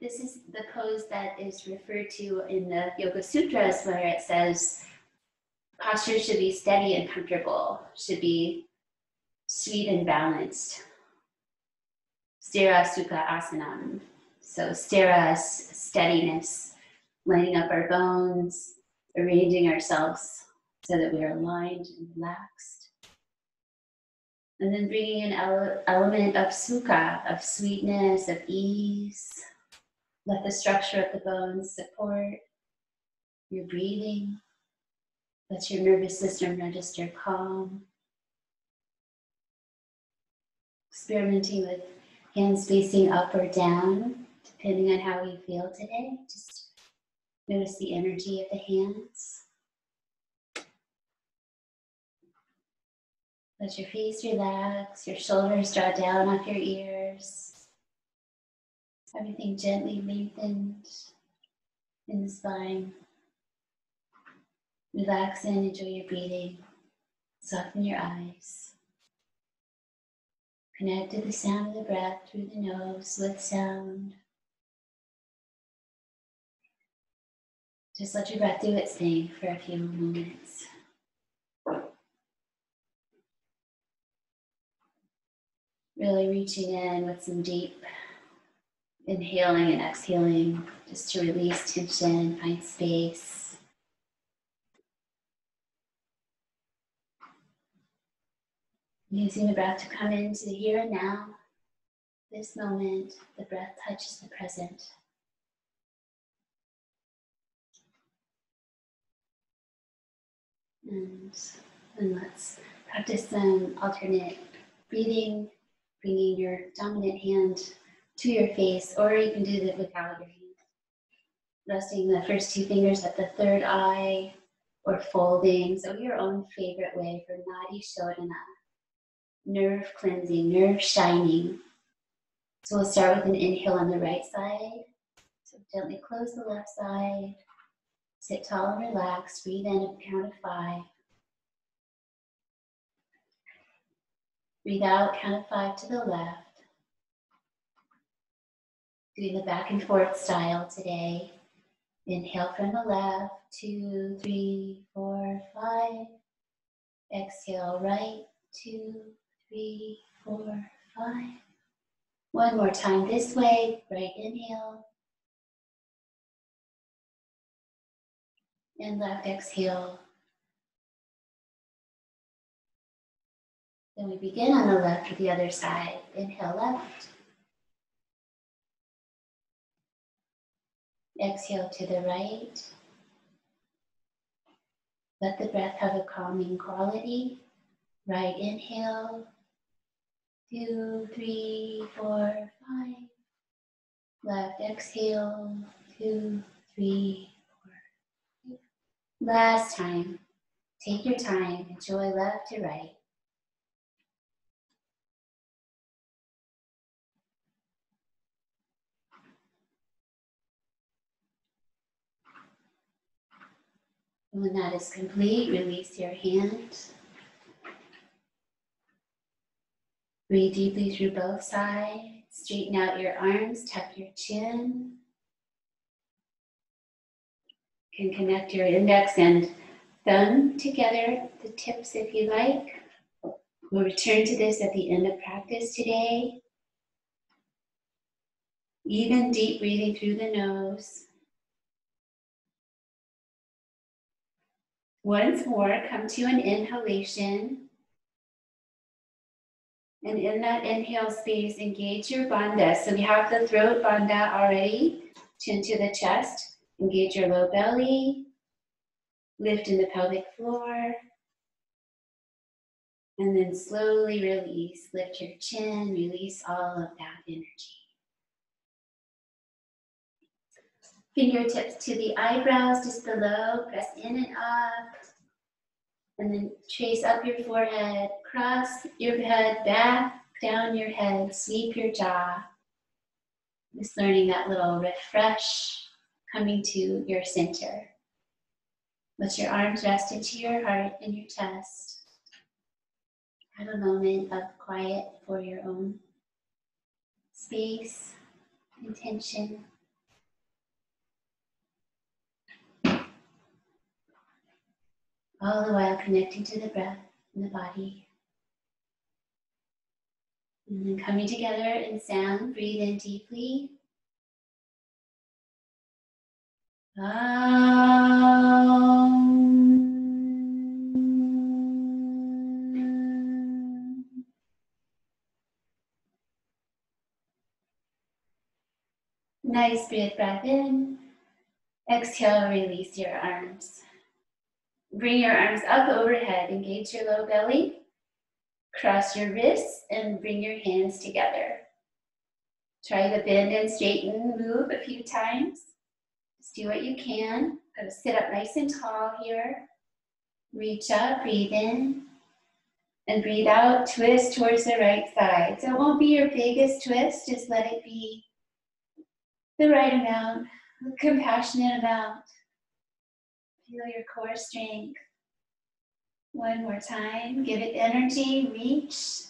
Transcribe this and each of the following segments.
This is the pose that is referred to in the Yoga Sutras where it says posture should be steady and comfortable, should be sweet and balanced. Sthira Sukha Asanam. So sthira is steadiness, lining up our bones, arranging ourselves so that we are aligned and relaxed. And then bringing an ele- element of sukha, of sweetness, of ease. Let the structure of the bones support your breathing. Let your nervous system register calm. Experimenting with hands facing up or down, depending on how you feel today. Just notice the energy of the hands. Let your face relax, your shoulders draw down off your ears. Everything gently lengthened in the spine. Relax and enjoy your breathing. Soften your eyes. Connect to the sound of the breath through the nose with sound. Just let your breath do its thing for a few moments. Really reaching in with some deep inhaling and exhaling just to release tension, find space. Using the breath to come into the here and now, this moment, the breath touches the present. And, and let's practice some alternate breathing, bringing your dominant hand to your face, or you can do it without your hand. Resting the first two fingers at the third eye or folding. So, your own favorite way for Nadi Shodhana, nerve cleansing, nerve shining. So, we'll start with an inhale on the right side. So, gently close the left side. Sit tall and relaxed. Breathe in the count of five. Breathe out, count of five to the left doing the back and forth style today. Inhale from the left, two, three, four, five. Exhale right, two, three, four, five. One more time this way, right inhale. And left exhale. Then we begin on the left with the other side. Inhale left. Exhale to the right. Let the breath have a calming quality. Right inhale. Two, three, four, five. Left exhale. Two, three, four. Last time. Take your time. Enjoy left to right. When that is complete, release your hands. Breathe deeply through both sides. Straighten out your arms, tuck your chin. You can connect your index and thumb together, the tips if you like. We'll return to this at the end of practice today. Even deep breathing through the nose. Once more, come to an inhalation. And in that inhale space, engage your bandha. So we have the throat bandha already, chin to the chest. Engage your low belly, lift in the pelvic floor. And then slowly release. Lift your chin, release all of that energy. Fingertips to the eyebrows just below, press in and up. And then trace up your forehead, cross your head back, down your head, sweep your jaw. Just learning that little refresh coming to your center. Let your arms rest into your heart and your chest. have a moment of quiet for your own space, intention. All the while connecting to the breath and the body. And then coming together in sound, breathe in deeply. Um. Nice big breath in. Exhale, release your arms. Bring your arms up overhead, engage your low belly. Cross your wrists and bring your hands together. Try to bend and straighten, move a few times. Just do what you can. Sit up nice and tall here. Reach up, breathe in, and breathe out, twist towards the right side. So it won't be your biggest twist, just let it be the right amount, compassionate amount. Feel your core strength. One more time, give it energy, reach,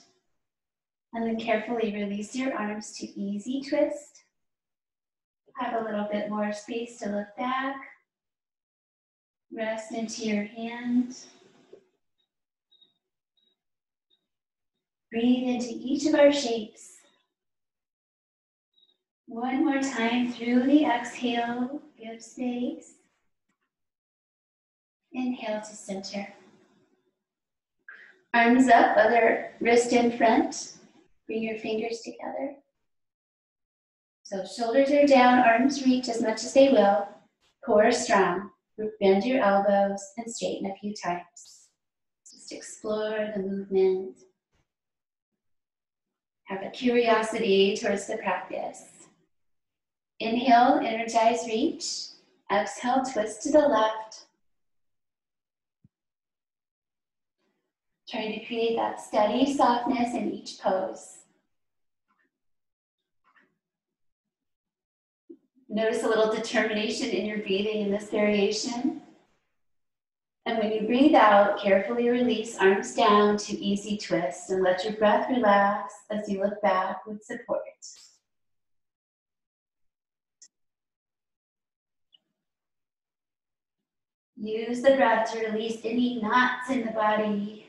and then carefully release your arms to easy twist. Have a little bit more space to look back. Rest into your hands. Breathe into each of our shapes. One more time through the exhale, give space. Inhale to center. Arms up, other wrist in front. Bring your fingers together. So shoulders are down, arms reach as much as they will. Core strong. Bend your elbows and straighten a few times. Just explore the movement. Have a curiosity towards the practice. Inhale, energize, reach. Exhale, twist to the left. Trying to create that steady softness in each pose. Notice a little determination in your breathing in this variation. And when you breathe out, carefully release arms down to easy twist and let your breath relax as you look back with support. Use the breath to release any knots in the body.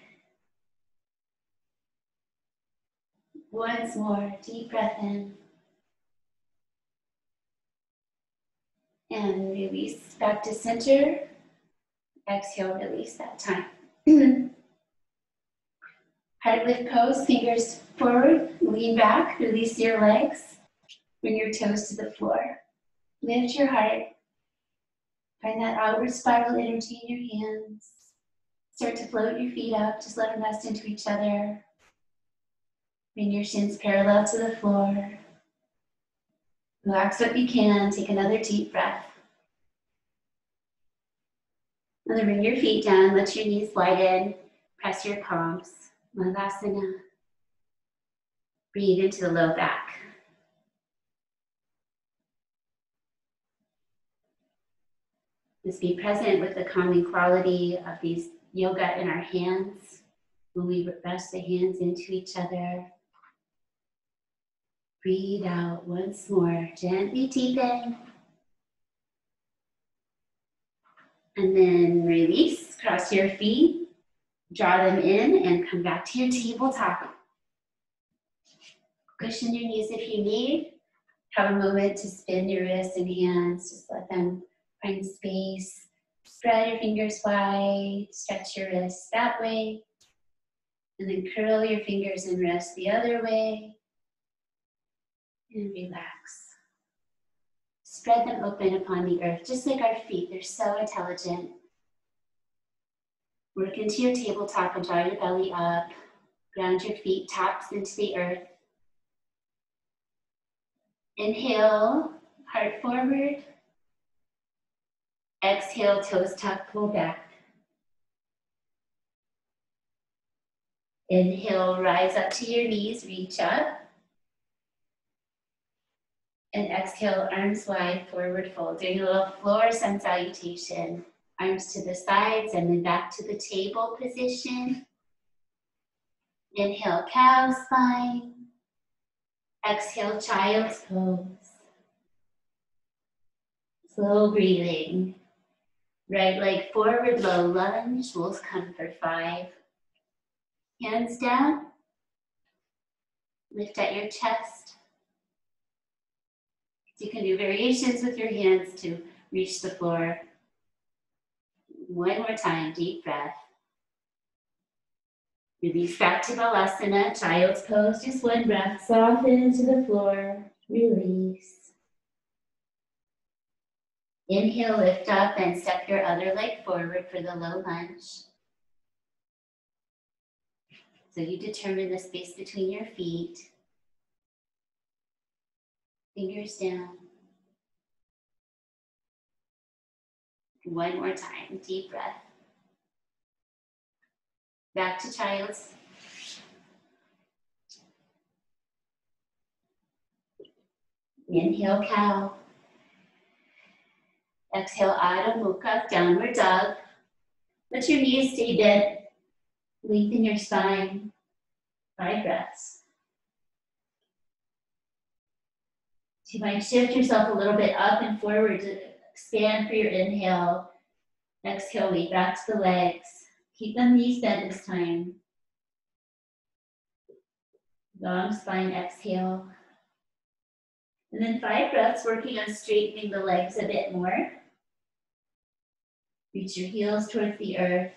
Once more, deep breath in. And release back to center. Exhale, release that time. Heart lift pose, fingers forward, lean back, release your legs. Bring your toes to the floor. Lift your heart. Find that outward spiral energy in your hands. Start to float your feet up, just let them rest into each other. Bring your shins parallel to the floor. Relax what you can. Take another deep breath. And then bring your feet down. Let your knees widen. Press your palms. Malasana. Breathe into the low back. Just be present with the calming quality of these yoga in our hands when we rest the hands into each other. Breathe out once more. Gently deepen. And then release. Cross your feet. Draw them in and come back to your tabletop. Cushion your knees if you need. Have a moment to spin your wrists and hands. Just let them find space. Spread your fingers wide. Stretch your wrists that way. And then curl your fingers and wrists the other way and relax. Spread them open upon the earth, just like our feet. They're so intelligent. Work into your tabletop and draw your belly up. Ground your feet, tops into the earth. Inhale, heart forward. Exhale, toes tuck, pull back. Inhale, rise up to your knees, reach up. And exhale, arms wide, forward fold. Doing a little floor sun salutation. Arms to the sides and then back to the table position. Inhale, cow spine. Exhale, child's pose. Slow breathing. Right leg forward, low lunge. We'll come for five. Hands down. Lift at your chest. You can do variations with your hands to reach the floor. One more time, deep breath. Release back to Balasana, child's pose, just one breath. Soften into the floor, release. Inhale, lift up and step your other leg forward for the low lunge. So you determine the space between your feet. Fingers down. One more time, deep breath. Back to child's. Inhale, cow. Exhale, Adho Mukha, downward dog. Let your knees stay bent. Lengthen your spine. Five breaths. You might shift yourself a little bit up and forward to expand for your inhale. Exhale, weight back to the legs. Keep them knees bent this time. Long spine exhale. And then five breaths working on straightening the legs a bit more. Reach your heels towards the earth.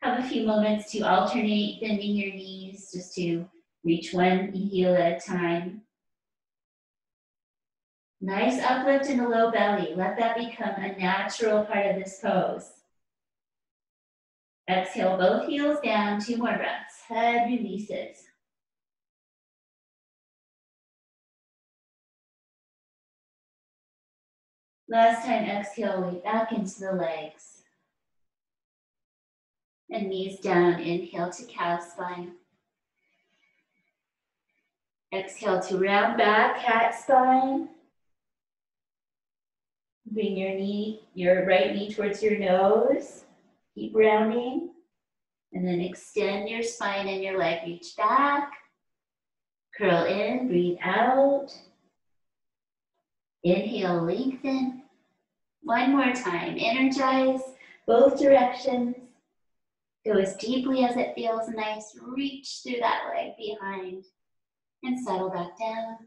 Have a few moments to alternate bending your knees just to reach one heel at a time. Nice uplift in the low belly. Let that become a natural part of this pose. Exhale both heels down, two more breaths. Head releases. Last time, exhale, weight back into the legs. And knees down, inhale to cow spine. Exhale to round back, cat spine. Bring your knee, your right knee towards your nose. Keep rounding. And then extend your spine and your leg. Reach back. Curl in, breathe out. Inhale, lengthen. One more time. Energize both directions. Go as deeply as it feels nice. Reach through that leg behind and settle back down.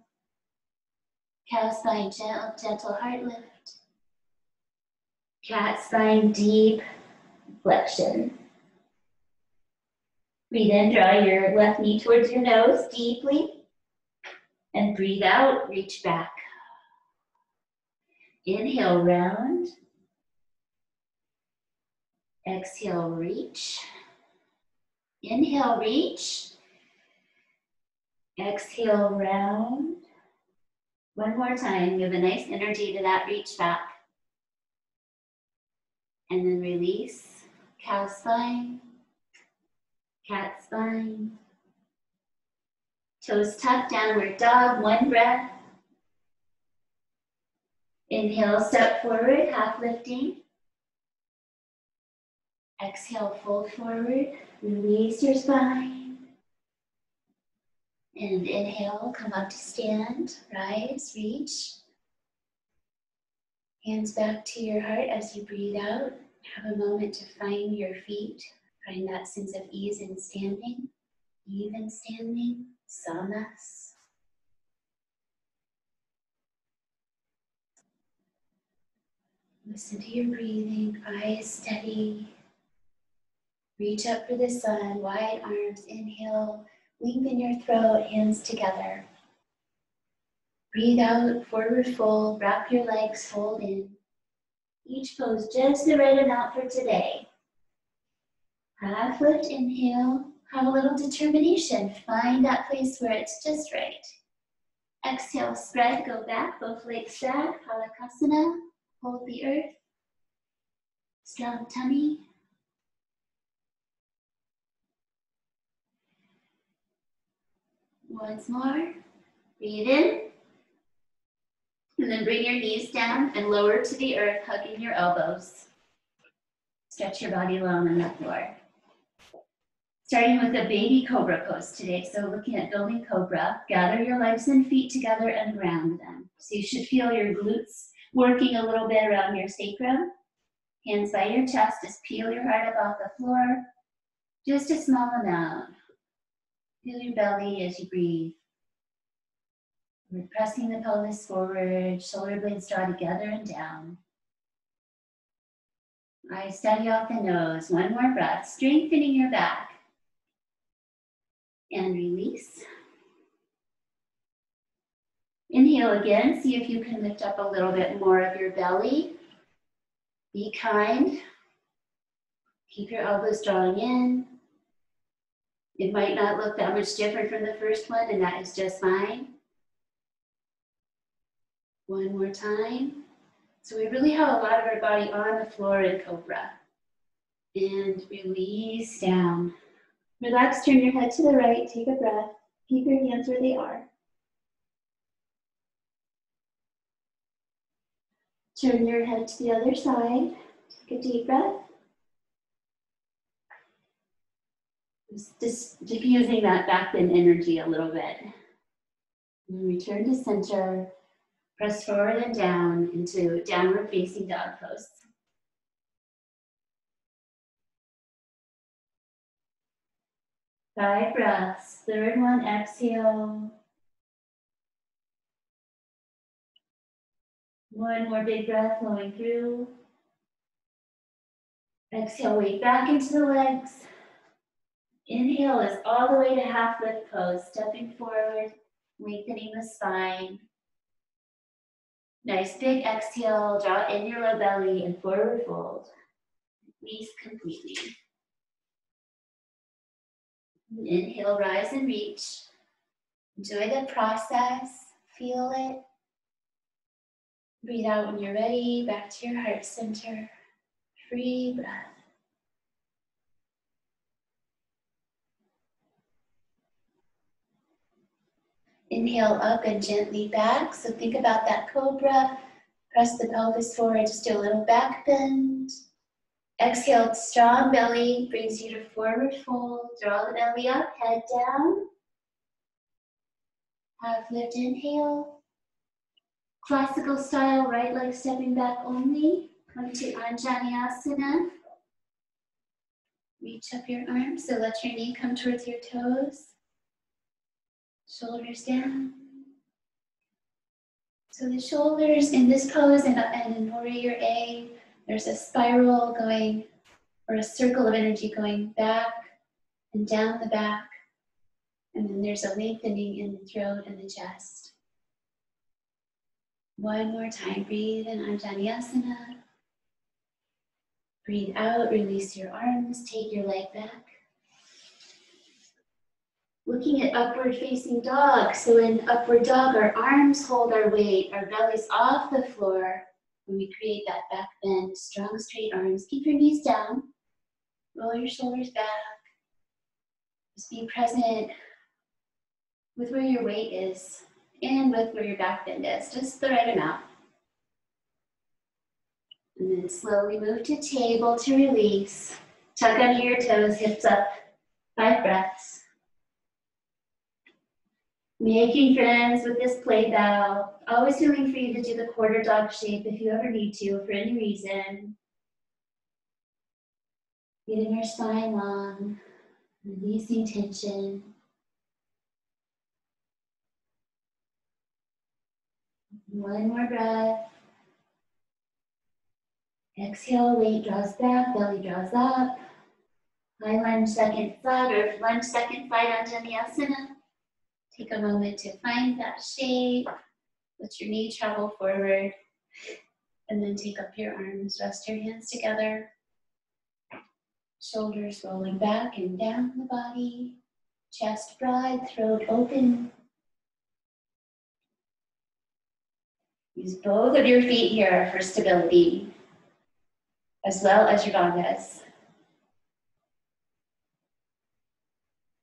Cow spine, gentle, gentle heart lift. Cat spine, deep flexion. Breathe in, draw your left knee towards your nose deeply. And breathe out, reach back. Inhale, round. Exhale, reach. Inhale, reach. Exhale, round. One more time. Give a nice energy to that reach back. And then release. Cow spine. Cat spine. Toes tucked, downward dog. One breath. Inhale, step forward, half lifting. Exhale, fold forward, release your spine. And inhale, come up to stand, rise, reach. Hands back to your heart as you breathe out. Have a moment to find your feet, find that sense of ease in standing, even standing, samas. Listen to your breathing, eyes steady. Reach up for the sun, wide arms, inhale, lengthen your throat, hands together. Breathe out, forward fold, wrap your legs, fold in. Each pose just the right amount for today. Half lift, inhale, have a little determination. Find that place where it's just right. Exhale, spread, go back, both legs back, Phalakasana. Hold the earth. Strong tummy. Once more. Breathe in. And then bring your knees down and lower to the earth, hugging your elbows. Stretch your body long on the floor. Starting with a baby cobra pose today. So looking at building cobra, gather your legs and feet together and ground them. So you should feel your glutes working a little bit around your sacrum. Hands by your chest, just peel your heart up off the floor. Just a small amount. Feel your belly as you breathe. We're pressing the pelvis forward, shoulder blades draw together and down. Eyes steady off the nose. One more breath, strengthening your back. And release. Inhale again. See if you can lift up a little bit more of your belly. Be kind. Keep your elbows drawing in. It might not look that much different from the first one, and that is just fine. One more time. So we really have a lot of our body on the floor in Cobra. And release down. Relax, turn your head to the right, take a breath. Keep your hands where they are. Turn your head to the other side. Take a deep breath. Just diffusing that back bend energy a little bit. And return to center. Press forward and down into downward facing dog pose. Five breaths. Third one, exhale. One more big breath flowing through. Exhale, weight back into the legs. Inhale is all the way to half lift pose, stepping forward, lengthening the spine. Nice big exhale, draw in your low belly and forward fold. Release completely. Inhale, rise and reach. Enjoy the process, feel it. Breathe out when you're ready, back to your heart center. Free breath. Inhale up and gently back. So think about that cobra. Press the pelvis forward, just do a little back bend. Exhale, strong belly brings you to forward fold. Draw the belly up, head down. Half lift inhale. Classical style, right leg stepping back only. Come to Anjaneyasana. Reach up your arms, so let your knee come towards your toes. Shoulders down. So the shoulders in this pose and, and in Warrior A, there's a spiral going, or a circle of energy going back and down the back. And then there's a lengthening in the throat and the chest. One more time, breathe in Anjaneyasana. Breathe out, release your arms, take your leg back. Looking at upward facing dog. So in upward dog, our arms hold our weight, our belly's off the floor. When we create that back bend, strong straight arms, keep your knees down, roll your shoulders back. Just be present with where your weight is and with where your back bend is, just the right amount. And then slowly move to table to release. Tuck under your toes, hips up, five breaths. Making friends with this play bow. Always feeling free to do the quarter dog shape if you ever need to for any reason. Getting your spine long, releasing tension. One more breath. Exhale, weight draws back, belly draws up. High lunge second side or lunge second side Anjaneyasana. Take a moment to find that shape. Let your knee travel forward. And then take up your arms, rest your hands together. Shoulders rolling back and down the body. Chest broad, throat open. Use both of your feet here for stability, as well as your bandhas.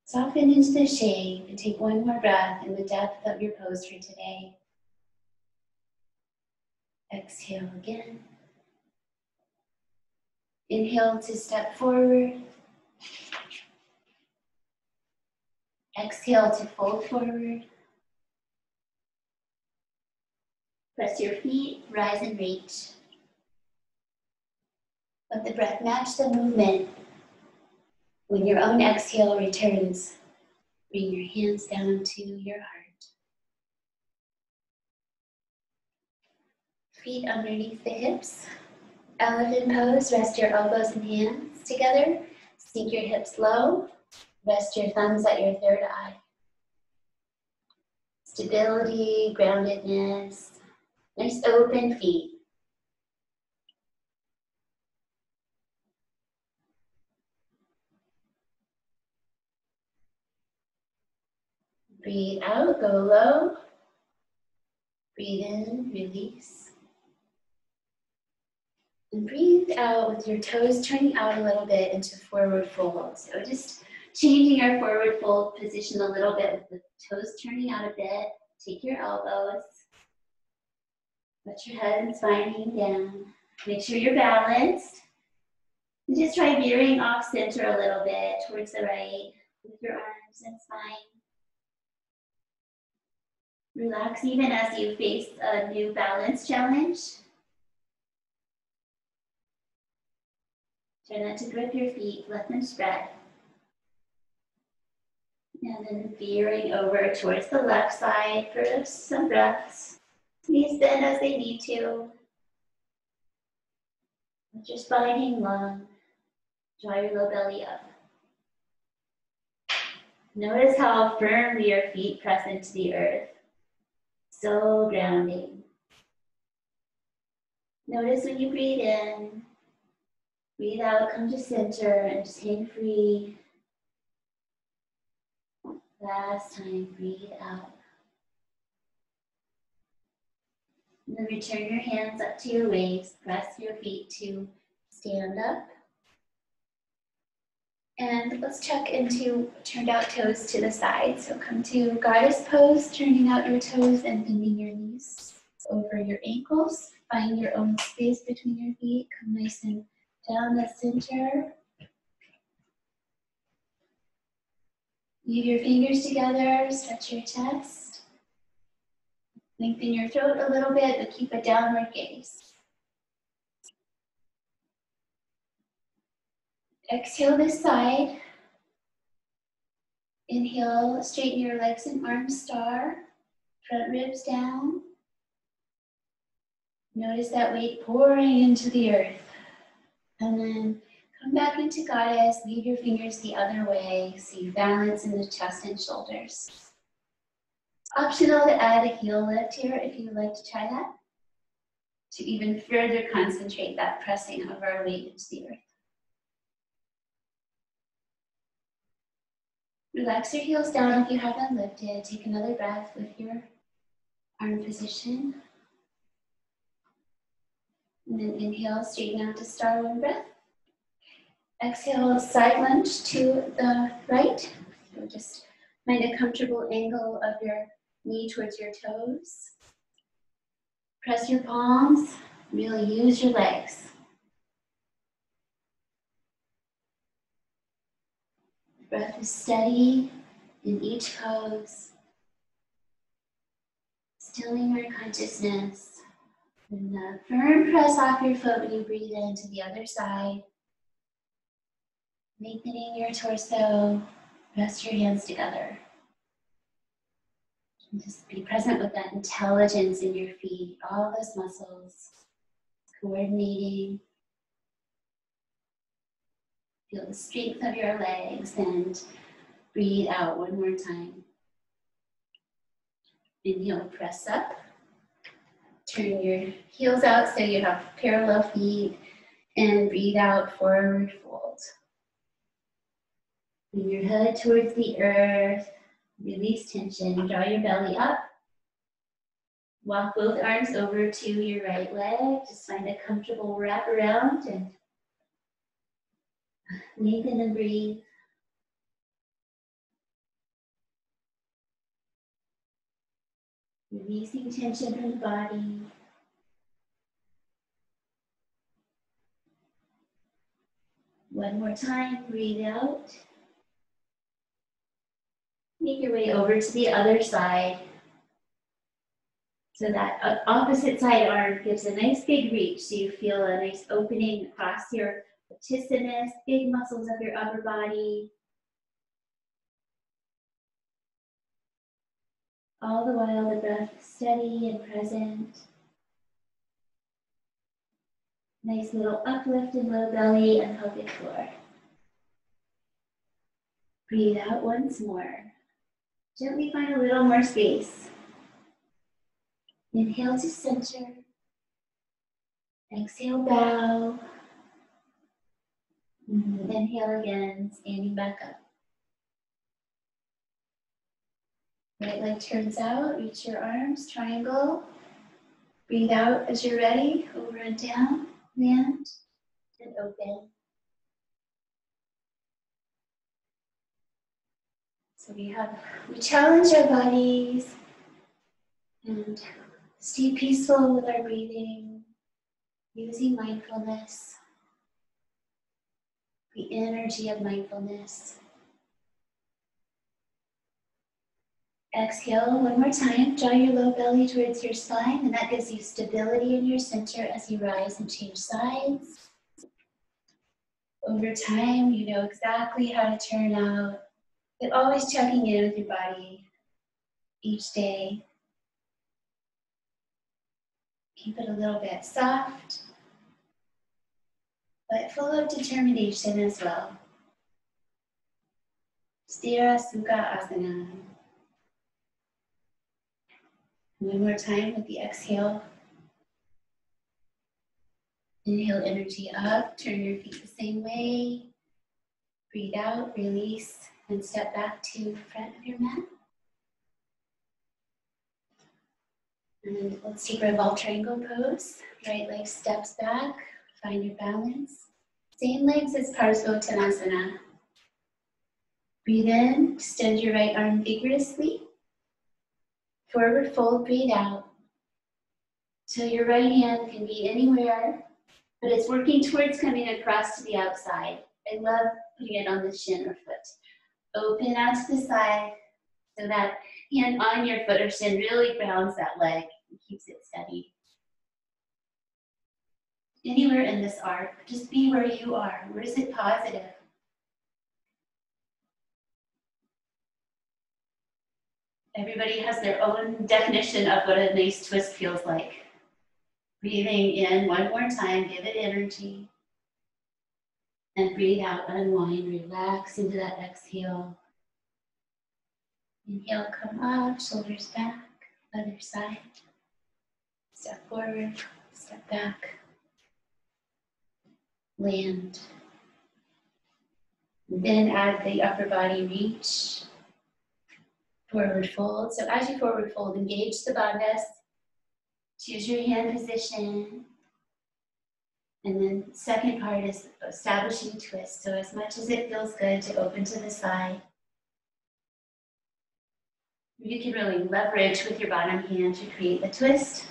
Soften into the shape and take one more breath in the depth of your pose for today. Exhale again. Inhale to step forward. Exhale to fold forward. Press your feet, rise and reach. Let the breath match the movement. When your own exhale returns, bring your hands down to your heart. Feet underneath the hips. Elephant pose, rest your elbows and hands together. Sink your hips low. Rest your thumbs at your third eye. Stability, groundedness, nice open feet. Breathe out, go low. Breathe in, release. And breathe out with your toes turning out a little bit into forward fold. So just changing our forward fold position a little bit with the toes turning out a bit. Take your elbows. Let your head and spine hang down. Make sure you're balanced. And just try veering off center a little bit towards the right with your arms and spine. Relax even as you face a new balance challenge. Try not to grip your feet, let them spread. And then veering over towards the left side for some breaths. Knees bend as they need to. Let your spine hang long. Draw your low belly up. Notice how firmly your feet press into the earth. So grounding. Notice when you breathe in, breathe out, come to center and just hang free. Last time, breathe out. And then return your hands up to your waist, press your feet to stand up. And let's check into turned out toes to the side. So come to goddess pose, turning out your toes and bending your knees over your ankles. Find your own space between your feet. Come nice and down the center. Leave your fingers together, stretch your chest. Lengthen your throat a little bit, but keep a downward gaze. Exhale this side. Inhale, straighten your legs and arms star. Front ribs down. Notice that weight pouring into the earth. And then come back into goddess. Leave your fingers the other way you balance in the chest and shoulders. Optional to add a heel lift here if you would like to try that. To even further concentrate that pressing of our weight into the earth. Relax your heels down if you haven't lifted. Take another breath with your arm position. And then inhale, straighten out to star one breath. Exhale, side lunge to the right. So just find a comfortable angle of your knee towards your toes. Press your palms, really use your legs. Breath is steady in each pose. Stilling your consciousness. And the firm press off your foot when you breathe in to the other side. Lengthening your torso. Rest your hands together. And just be present with that intelligence in your feet, all those muscles coordinating Feel the strength of your legs and breathe out one more time. Inhale, press up. Turn your heels out so you have parallel feet and breathe out, forward fold. Bring your head towards the earth. Release tension. Draw your belly up. Walk both arms over to your right leg. Just find a comfortable wrap around and Lengthen and breathe. Releasing tension from the body. One more time, breathe out. make your way over to the other side. So that uh, opposite side arm gives a nice big reach. So you feel a nice opening across your latissimus, big muscles of your upper body. All the while the breath steady and present. Nice little uplift in low belly and pelvic floor. Breathe out once more. Gently find a little more space. Inhale to center. Exhale, bow. Mm-hmm. Inhale again, standing back up. Right leg turns out, reach your arms, triangle. Breathe out as you're ready, over and down, land, and open. So we have, we challenge our bodies and stay peaceful with our breathing, using mindfulness, the energy of mindfulness. Exhale one more time. Draw your low belly towards your spine, and that gives you stability in your center as you rise and change sides. Over time, you know exactly how to turn out but always checking in with your body each day. Keep it a little bit soft, but full of determination as well. Sthira Sukha Asana. One more time with the exhale. Inhale energy up, turn your feet the same way. Breathe out, release and step back to front of your mat. And let's take revolve triangle pose. Right leg steps back, find your balance. Same legs as Parsvottanasana. Breathe in, extend your right arm vigorously. Forward fold, breathe out. So your right hand can be anywhere, but it's working towards coming across to the outside. I love putting it on the shin or foot. Open out to the side so that hand on your foot or shin really grounds that leg and keeps it steady. Anywhere in this arc, just be where you are. Where is it positive? Everybody has their own definition of what a nice twist feels like. Breathing in one more time, give it energy. And breathe out, unwind, relax into that exhale. Inhale, come up, shoulders back, other side. Step forward, step back. Land. then add the upper body reach. Forward fold. So as you forward fold, engage the bandhas. Choose your hand position. And then second part is establishing twist. So as much as it feels good to open to the side, you can really leverage with your bottom hand to create the twist.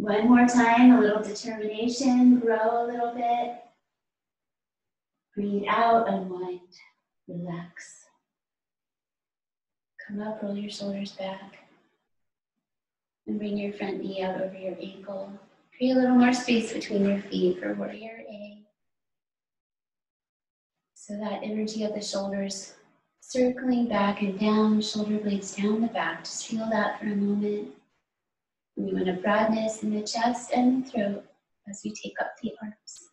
One more time, a little determination, grow a little bit. Breathe out, unwind, relax. Come up, roll your shoulders back. And bring your front knee out over your ankle. Create a little more space between your feet for warrior A. So that energy of the shoulders circling back and down, shoulder blades down the back. Just feel that for a moment. You want a broadness in the chest and the throat as we take up the arms.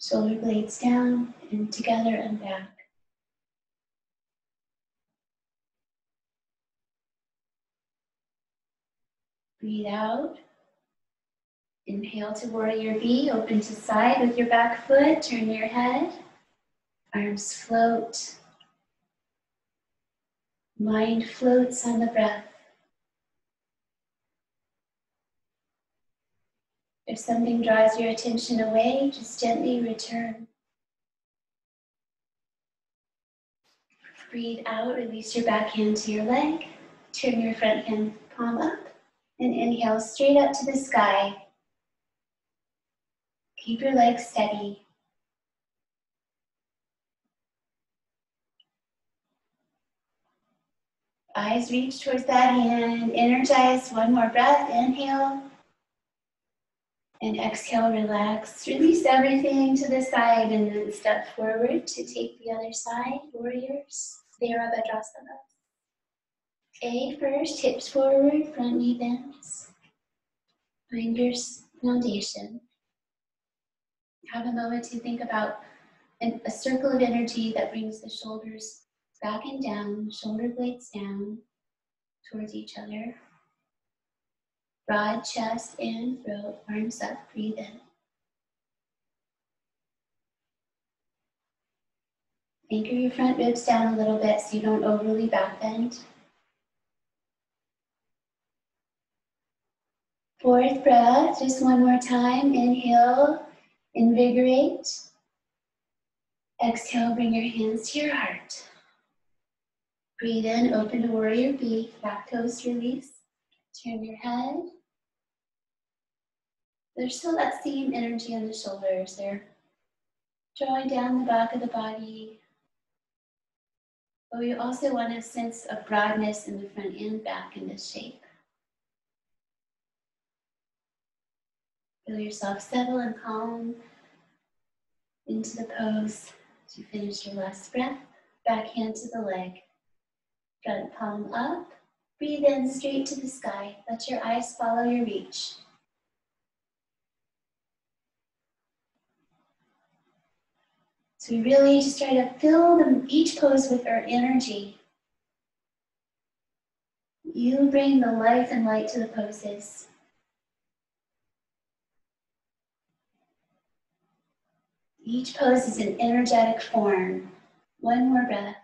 Shoulder blades down and together and back. Breathe out. Inhale to warrior B. Open to side with your back foot. Turn your head. Arms float. Mind floats on the breath. If something draws your attention away, just gently return. Breathe out, release your back hand to your leg. Turn your front hand palm up And inhale straight up to the sky. Keep your legs steady. Eyes reach towards that hand. Energize. One more breath. Inhale. And exhale, relax. Release everything to the side and then step forward to take the other side. Warriors. Virabhadrasana. A first, hips forward, front knee bends. Find your foundation. Have a moment to think about a circle of energy that brings the shoulders back and down, shoulder blades down towards each other. Broad chest and throat, arms up, breathe in. Anchor your front ribs down a little bit so you don't overly back bend. Fourth breath, just one more time. Inhale, invigorate. Exhale, bring your hands to your heart. Breathe in, open to warrior B, back toes release. Turn your head. There's still that same energy on the shoulders. They're drawing down the back of the body. But we also want a sense of broadness in the front and back in this shape. Feel yourself settle and calm into the pose to finish your last breath. Back hand to the leg. Front palm up. Breathe in straight to the sky. Let your eyes follow your reach. So we really just try to fill them each pose with our energy. You bring the life and light to the poses. Each pose is an energetic form. One more breath.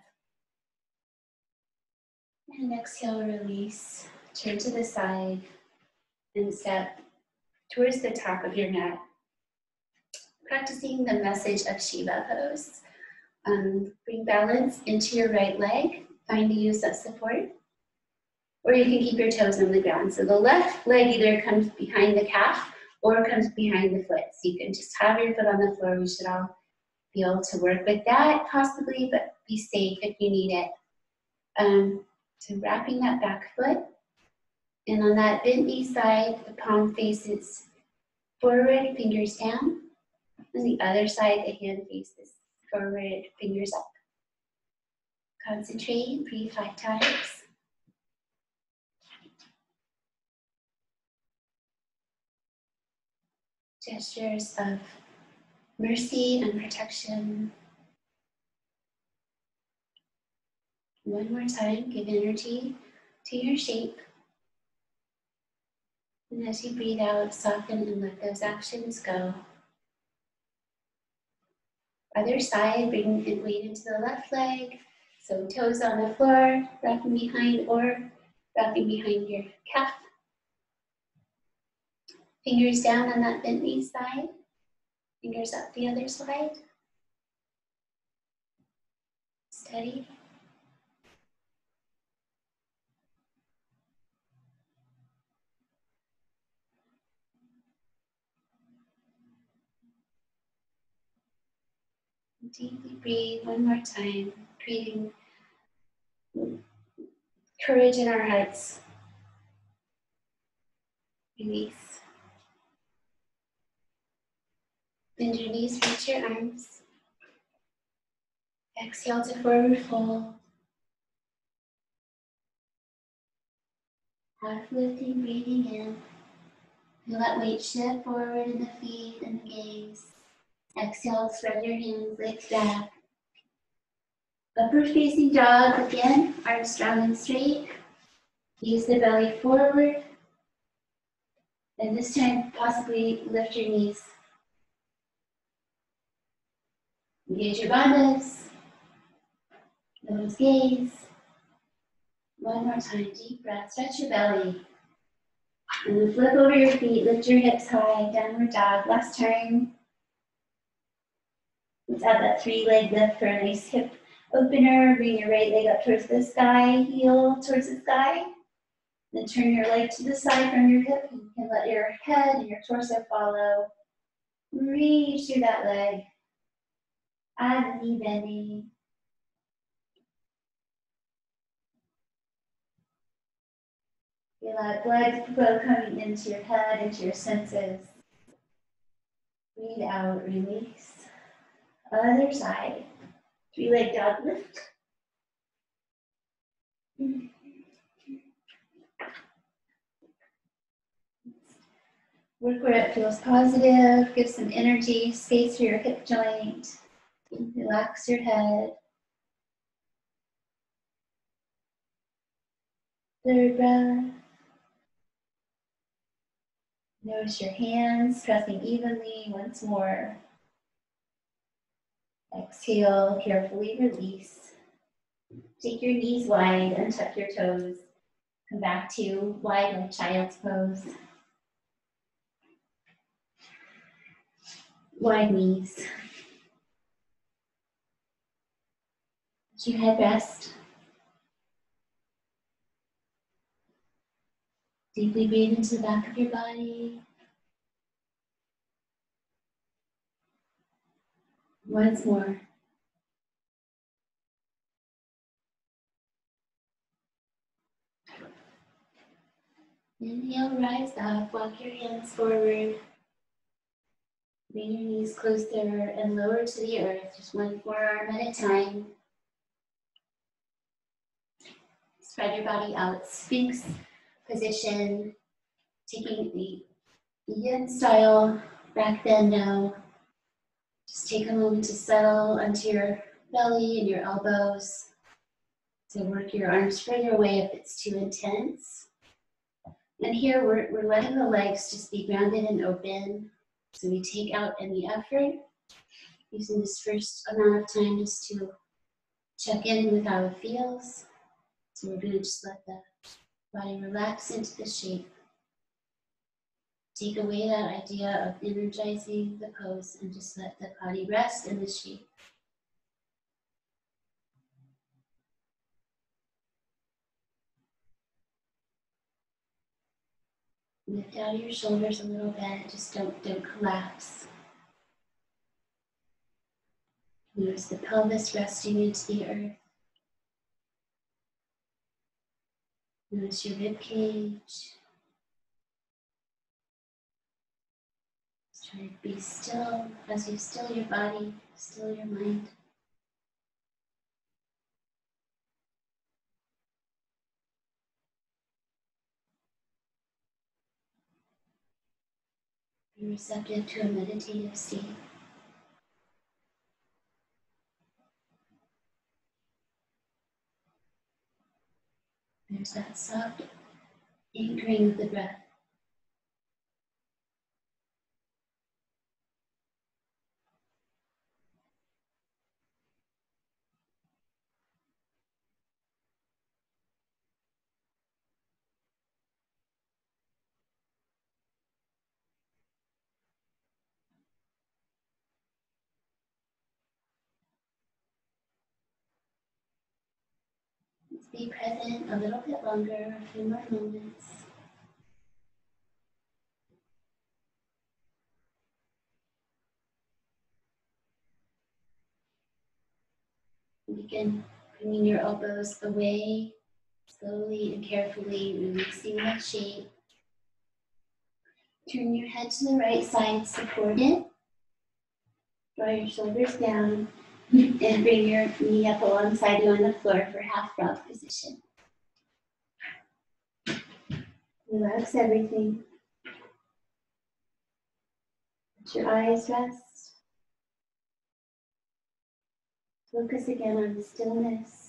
And exhale, release. Turn to the side and step towards the top of your mat. Practicing the message of Shiva pose. Um, bring balance into your right leg. Find a use of support. Or you can keep your toes on the ground. So the left leg either comes behind the calf or comes behind the foot. So you can just have your foot on the floor. We should all be able to work with that possibly, but be safe if you need it. Um, so wrapping that back foot. And on that bent knee side, the palm faces forward, fingers down. On the other side, the hand faces forward, fingers up. Concentrate, breathe five times. Gestures of mercy and protection. One more time, give energy to your shape. And as you breathe out, soften and let those actions go. Other side, bring weight into the left leg. So toes on the floor, wrapping behind or wrapping behind your calf. Fingers down on that bent knee side. Fingers up the other side. Steady. Deeply breathe one more time, creating courage in our hearts. Release. Bend your knees, reach your arms. Exhale to forward fold. Half lifting, breathing in. Feel that weight shift forward in the feet and the gaze. Exhale, spread your hands, lift back. Upper facing dog again, arms strong and straight. Use the belly forward. And this time, possibly lift your knees. Engage your bandhas. Nose gaze. One more time, deep breath. Stretch your belly. And flip over your feet, lift your hips high, downward dog. Last turn. Let's add that three leg lift for a nice hip opener. Bring your right leg up towards the sky, heel towards the sky. Then turn your leg to the side from your hip. You can let your head and your torso follow. Reach through that leg. Add knee bending. Feel that blood flow coming into your head, into your senses. Breathe out, release. Other side. Three leg dog lift. Work where it feels positive, give some energy, space for your hip joint. Relax your head. Third breath. Notice your hands pressing evenly once more. Exhale, carefully release. Take your knees wide, and tuck your toes. Come back to wide like child's pose. Wide knees. Let your head rest. Deeply breathe into the back of your body. Once more. Inhale, rise up, walk your hands forward. Bring your knees closer and lower to the earth, just one forearm at a time. Spread your body out, Sphinx position, taking the yin style back bend now. Just take a moment to settle onto your belly and your elbows. So work your arms further away if it's too intense. And here we're, we're letting the legs just be grounded and open. So we take out any effort, using this first amount of time just to check in with how it feels. So we're gonna just let the Body relax into the shape. Take away that idea of energizing the pose and just let the body rest in the shape. Lift out your shoulders a little bit, just don't, don't collapse. Notice the pelvis resting into the earth. Notice your rib cage. To be still as you still your body, still your mind. Be receptive to a meditative state. There's that soft anchoring of the breath. Be present a little bit longer, a few more moments. Begin bringing your elbows away, slowly and carefully releasing that shape. Turn your head to the right side, support it. Draw your shoulders down and bring your knee up alongside you on the floor for half frog position. Relax everything. Let your eyes rest. Focus again on the stillness.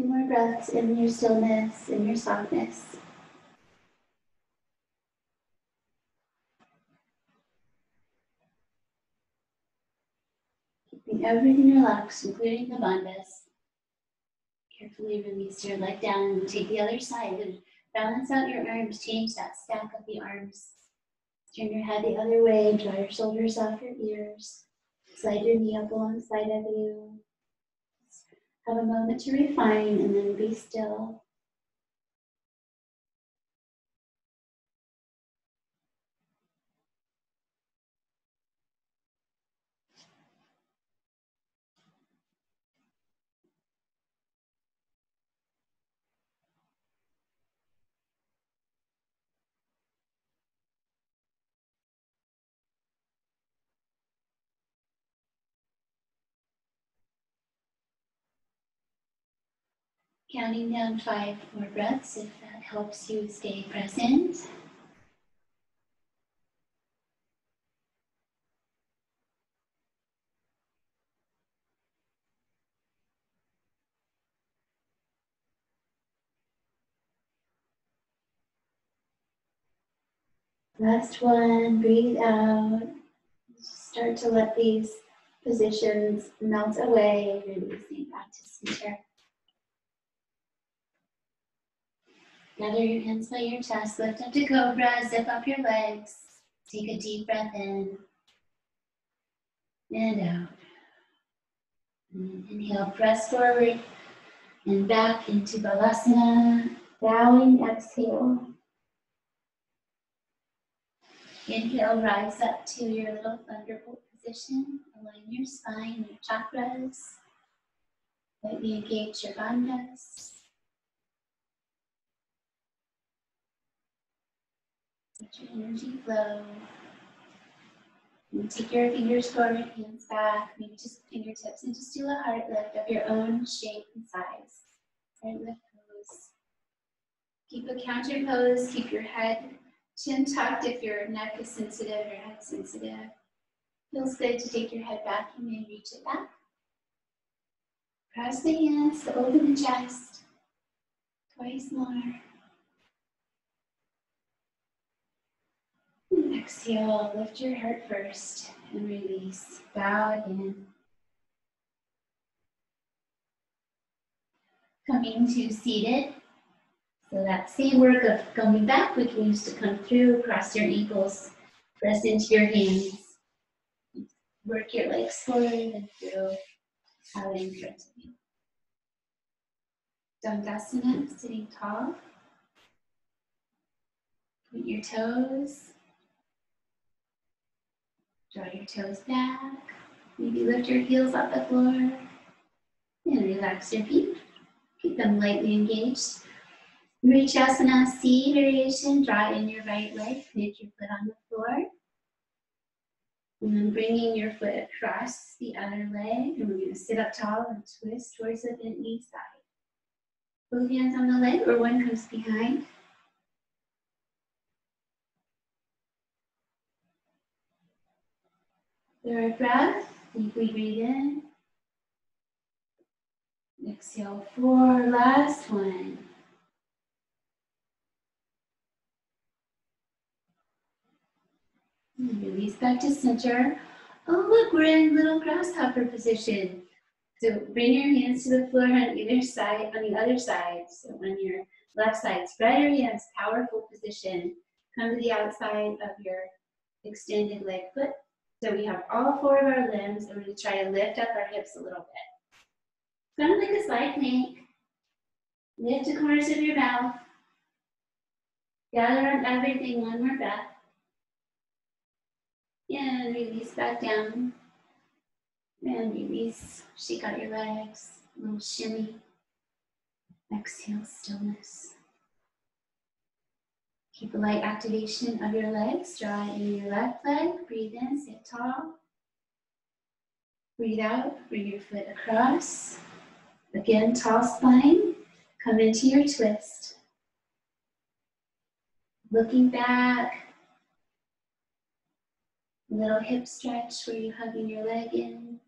Two more breaths in your stillness, in your softness. Keeping everything relaxed, including the bandhas. Carefully release your leg down and take the other side balance out your arms. Change that stack of the arms. Turn your head the other way, draw your shoulders off your ears. Slide your knee up alongside of you. Have a moment to refine and then be still. Counting down five more breaths if that helps you stay present. Last one, breathe out. Start to let these positions melt away, releasing back to center. Gather your hands by your chest, lift up to cobra, zip up your legs. Take a deep breath in and out. And inhale, press forward and back into Balasana. Bowing, exhale. Inhale, rise up to your little thunderbolt position. Align your spine, your chakras. Lightly engage your bandhas. Let your energy flow. And take your fingers forward, hands back, maybe just fingertips, and just do a heart lift of your own shape and size. Heart lift pose. Keep a counter pose, keep your head chin tucked if your neck is sensitive or head sensitive. Feels good to take your head back. You may reach it back. Press the hands open the chest. Twice more. Exhale, lift your heart first and release. Bow again. Coming to seated. So that same work of coming back, we can use to come through, cross your ankles, press into your hands. Work your legs forward and through out in front of you. Dandasana, sitting tall. Point your toes Draw your toes back. Maybe lift your heels off the floor. And relax your feet. Keep them lightly engaged. Marichyasana C variation. Draw in your right leg. Plant your foot on the floor. And then bringing your foot across the other leg. And we're going to sit up tall and twist towards the bent knee side. Both hands on the leg or one comes behind. Third breath, deeply breathe in. Exhale four, last one. Release back to center. Oh, look, we're in little grasshopper position. So bring your hands to the floor on either side, on the other side. So on your left side, spread your hands, powerful position. Come to the outside of your extended leg foot. So we have all four of our limbs and we're gonna try to lift up our hips a little bit. Kind of like a side plank. Lift the corners of your mouth. Gather up everything one more breath. And release back down. And release, shake out your legs, a little shimmy. Exhale, stillness. Keep a light activation of your legs. Draw in your left leg. Breathe in, sit tall. Breathe out, bring your foot across. Again, tall spine. Come into your twist. Looking back. Little hip stretch where you're hugging your leg in.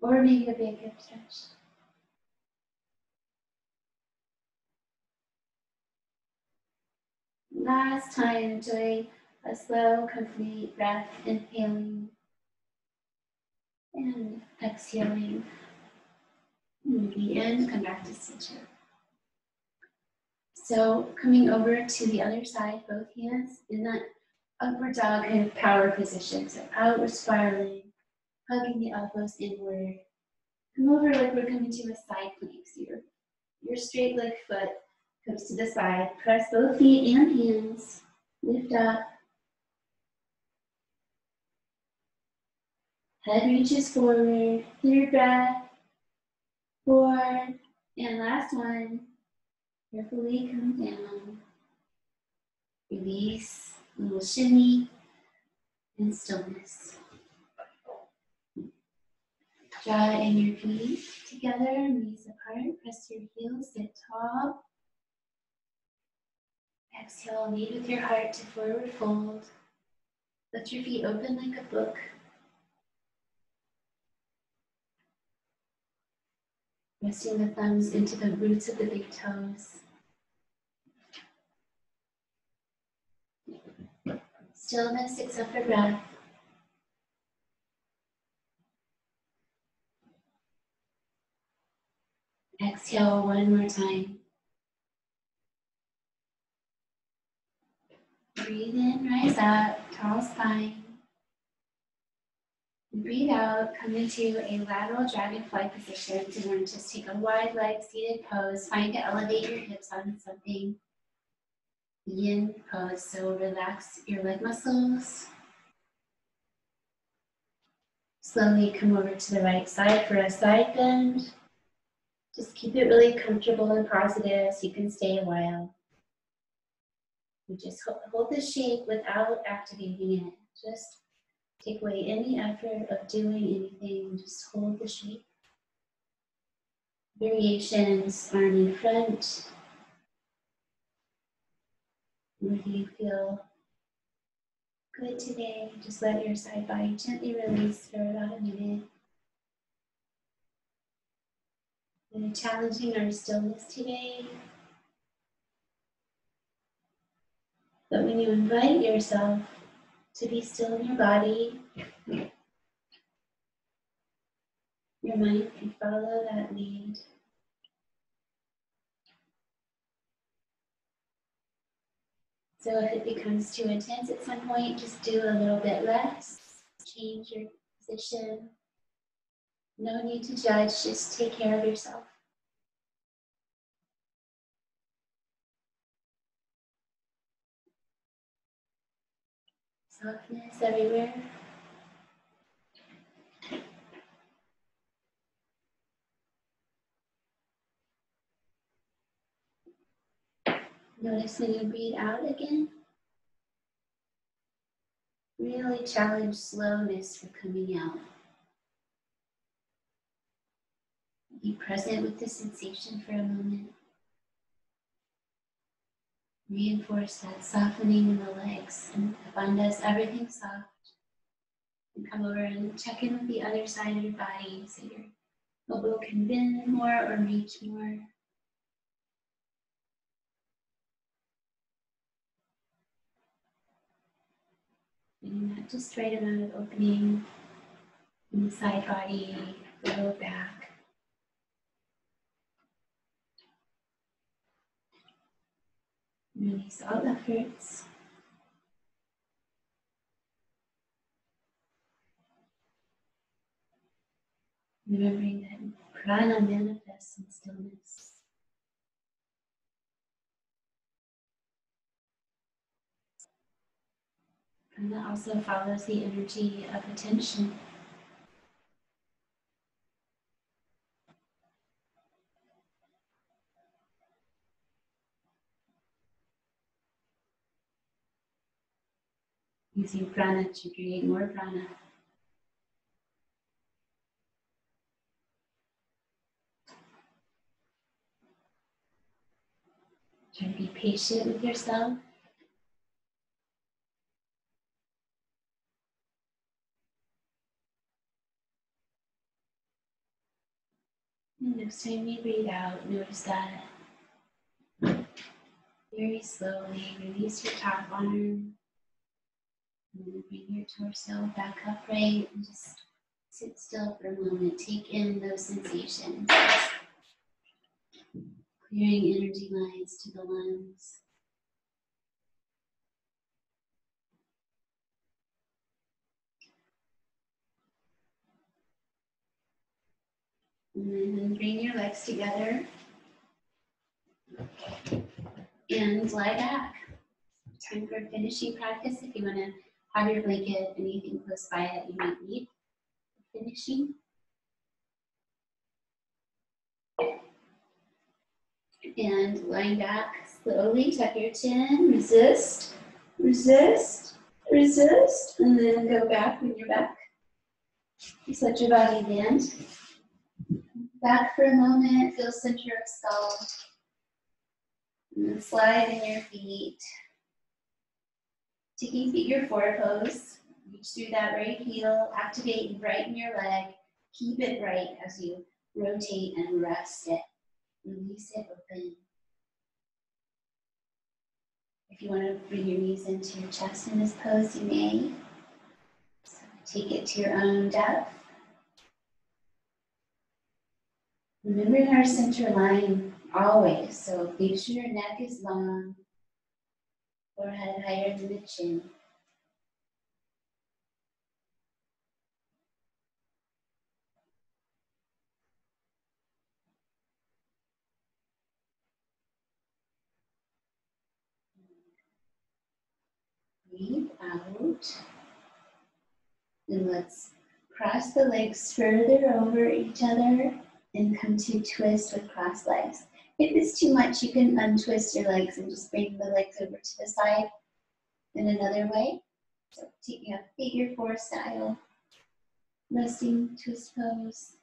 Or maybe a big hip stretch. Last time, enjoy a slow, complete breath, inhaling And exhaling. Moving in, come back to center. So coming over to the other side, both hands in that upward dog kind of power position. So outward spiraling, hugging the elbows inward. Come over like we're coming to a side plank. So your, your straight leg foot comes to the side. Press both feet and hands. Lift up. Head reaches forward. Third breath. Four. And last one. Carefully come down. Release. Little shimmy and stillness. Draw in your feet together, knees apart. Press your heels, sit tall. Exhale, lead with your heart to forward fold. Let your feet open like a book. Resting the thumbs into the roots of the big toes. Stillness except for breath. Exhale one more time. Breathe in, rise up, tall spine. Breathe out, come into a lateral dragonfly position to to just take a wide leg seated pose. Find to elevate your hips on something. Yin pose, so relax your leg muscles. Slowly come over to the right side for a side bend. Just keep it really comfortable and positive so you can stay a while. You just hold the shape without activating it. Just take away any effort of doing anything. Just hold the shape. Variations, arm in front. If you feel good today, just let your side body gently release for about a minute. Challenging our stillness today. But when you invite yourself to be still in your body, your mind can follow that lead. So if it becomes too intense at some point, just do a little bit less, change your position. No need to judge, just take care of yourself. Softness everywhere. Notice when you breathe out again. Really challenge slowness for coming out. Be present with the sensation for a moment. Reinforce that softening in the legs and bandhas, everything soft. And come over and check in with the other side of your body so your elbow can bend more or reach more. Getting that just right amount of opening in the side body, the low back. Release all efforts. Remembering that prana manifests in stillness. Prana also follows the energy of attention. Using prana to create more prana. Try to be patient with yourself. And next time you breathe out, notice that very slowly release your top arm. Bring your torso back upright and just Sit still for a moment. Take in those sensations. Clearing energy lines to the lungs. And then bring your legs together and lie back. Time for finishing practice if you want to have your blanket, anything close by that you might need. Finishing. And lying back slowly, tuck your chin, resist, resist, resist, and then go back when you're back. Just let your body bend. Back for a moment, feel center of skull. And slide in your feet. Taking figure four pose. Reach through that right heel, activate and brighten your leg. Keep it bright as you rotate and rest it. Release it open. If you want to bring your knees into your chest in this pose, you may. So take it to your own depth. Remembering our center line always, so make sure your neck is long, forehead higher than the chin. Breathe out. And let's cross the legs further over each other and come to twist with crossed legs. If it's too much, you can untwist your legs and just bring the legs over to the side in another way. So a figure four style, resting twist pose.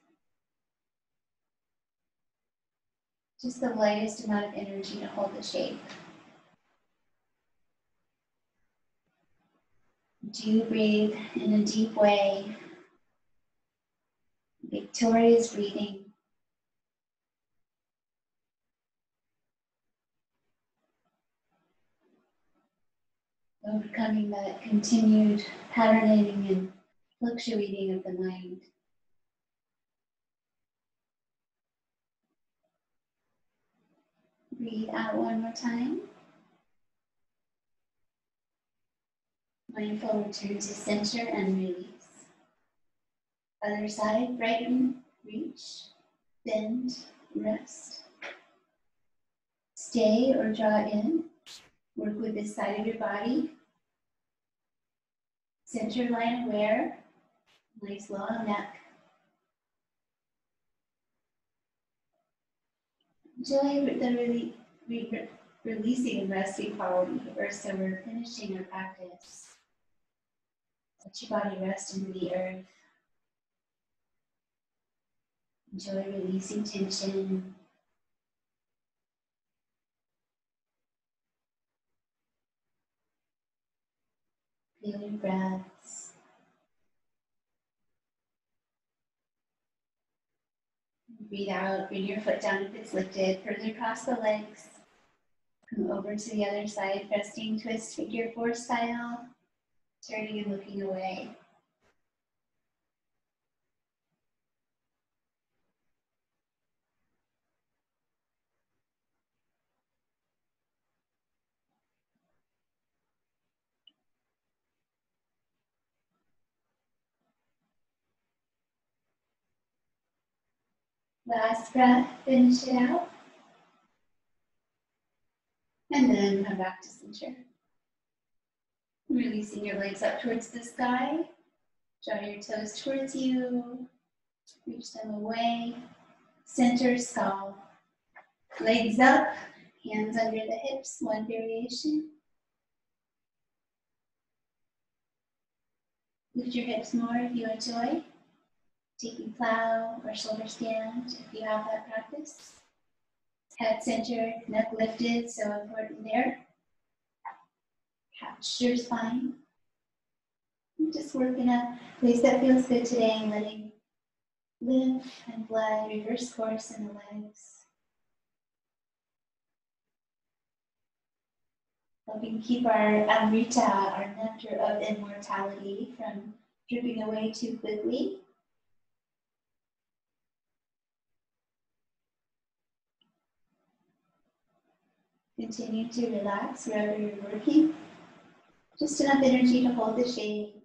Just the lightest amount of energy to hold the shape. Do breathe in a deep way. Victorious breathing. Overcoming that continued patterning and fluctuating of the mind. Breathe out one more time. Mindful return to center and release. Other side, brighten, reach, bend, rest. Stay or draw in. Work with this side of your body. Center line aware. Nice long neck. Enjoy the really re releasing and resting quality here. So we're finishing our practice. Let your body rest into the earth. Enjoy releasing tension. Feel your breaths. Breathe out, bring your foot down if it's lifted, further across the legs. Come over to the other side, resting twist figure four style, turning and looking away. Last breath, finish it out. And then come back to center. Releasing your legs up towards the sky. Draw your toes towards you. Reach them away. Center skull. Legs up, hands under the hips, one variation. Lift your hips more if you enjoy taking plow or shoulder stand if you have that practice. Head centered, neck lifted, so important there. Capture your spine. just working a place that feels good today, and letting lymph and blood reverse course in the legs. Helping keep our Amrita, our nectar of immortality, from dripping away too quickly Continue to relax wherever you're working. Just enough energy to hold the shape.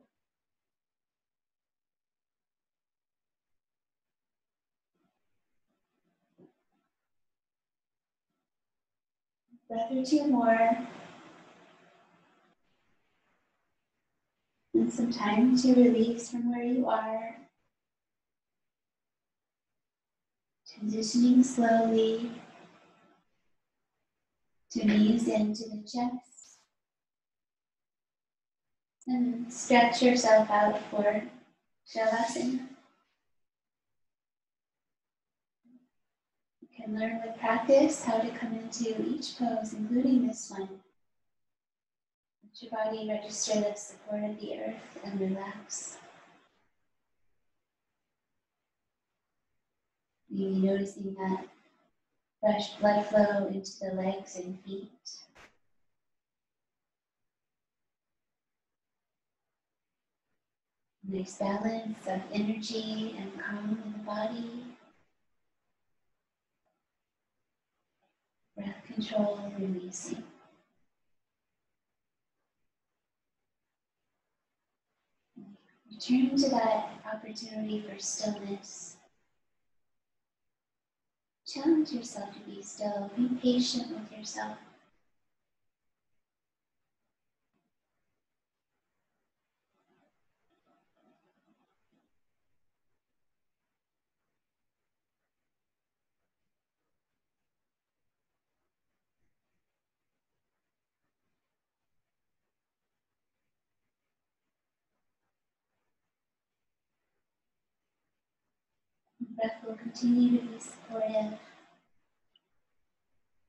Breath or two more. And some time to release from where you are. Transitioning slowly to knees into the chest. And stretch yourself out for Shavasana. You can learn with practice how to come into each pose, including this one. Let your body register the support of the earth and relax. Maybe noticing that fresh blood flow into the legs and feet. Nice balance of energy and calm in the body. Breath control releasing. Return to that opportunity for stillness. Challenge yourself to be still. Be patient with yourself. Breath will continue to be supportive.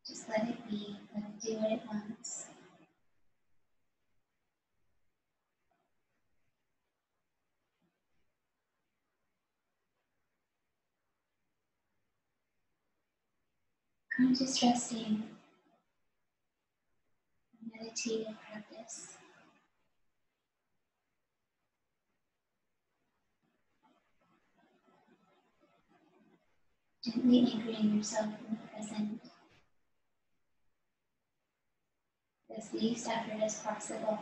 Just let it be, let it do what it wants. Conscious resting, meditative practice. Gently anchoring yourself in the present. As least effort as possible.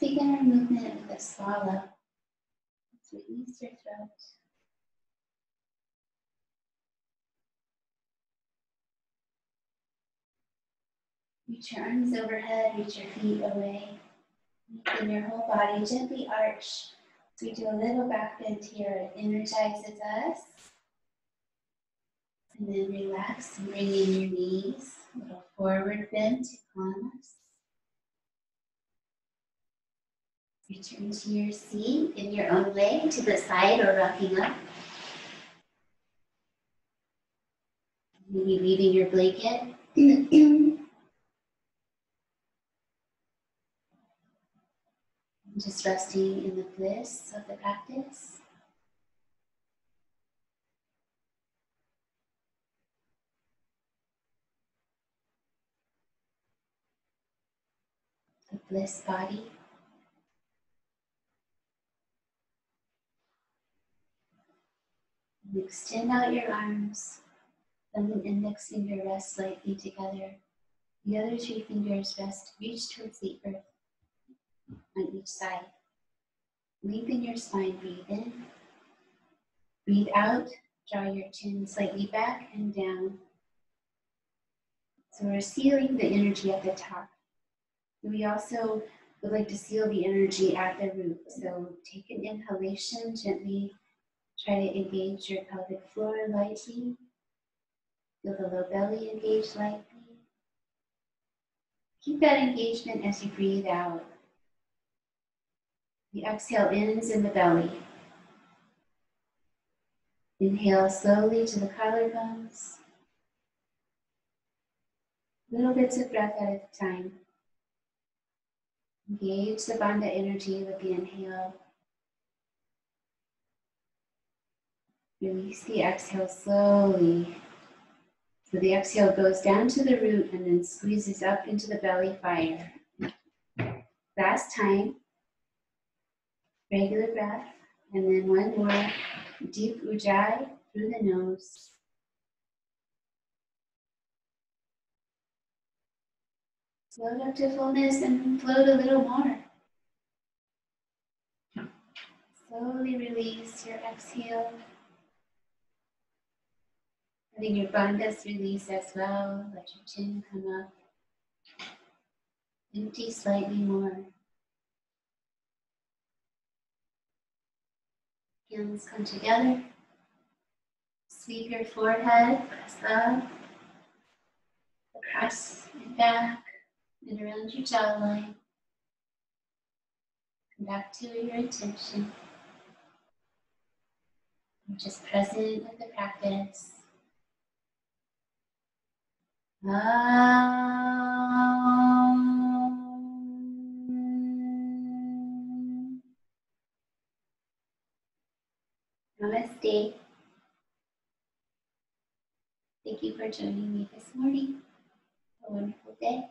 Begin our movement with a swallow. Let's release your throat. Reach your arms overhead, reach your feet away. Then your whole body gently arch. So we do a little back bend here. It energizes us. And then relax and bring in your knees. A little forward bend to us. Return to your seat in your own way, to the side or rocking up. Maybe leaving your blanket. Just resting in the bliss of the practice. The bliss body. Extend out your arms. Thumb and index finger rest slightly together. The other two fingers rest, reach towards the earth on each side. Lengthen your spine, breathe in. Breathe out, draw your chin slightly back and down. So we're sealing the energy at the top. We also would like to seal the energy at the root. So take an inhalation, gently try to engage your pelvic floor lightly. Feel the low belly engage lightly. Keep that engagement as you breathe out. The exhale ends in the belly. Inhale slowly to the collarbones. Little bits of breath at a time. Engage the bandha energy with the inhale. Release the exhale slowly. So the exhale goes down to the root and then squeezes up into the belly fire. Last time, regular breath, and then one more deep ujjayi through the nose. Float up to fullness and float a little more. Slowly release your exhale. Letting your bandhas release as well. Let your chin come up. Empty slightly more. Hands come together. Sweep your forehead, press up, across and back, and around your jawline. Come back to your intention. You're just present with the practice. Namaste. Thank you for joining me this morning. Have a wonderful day.